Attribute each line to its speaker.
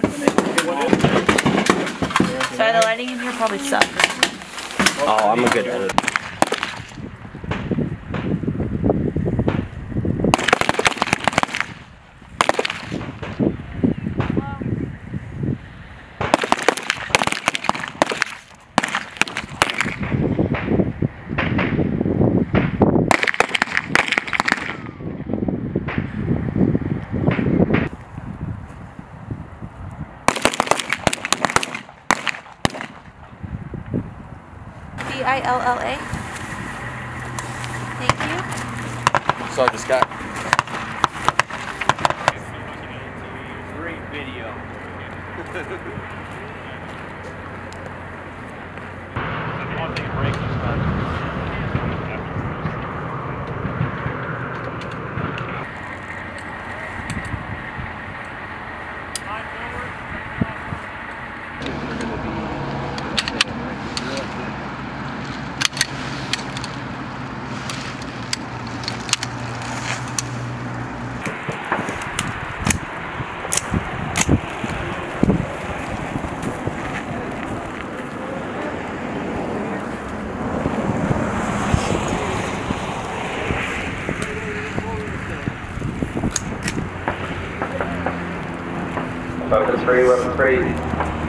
Speaker 1: Sorry, the lighting in here probably sucks.
Speaker 2: Oh, I'm a good editor.
Speaker 1: D I L L A. Thank you.
Speaker 2: Sergeant Scott.
Speaker 3: Great video.
Speaker 4: Focus three, weapon three.